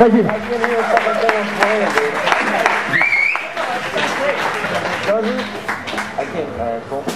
Thank you. I can hear a couple bands playing, dude. Does? I can't, uh, cool.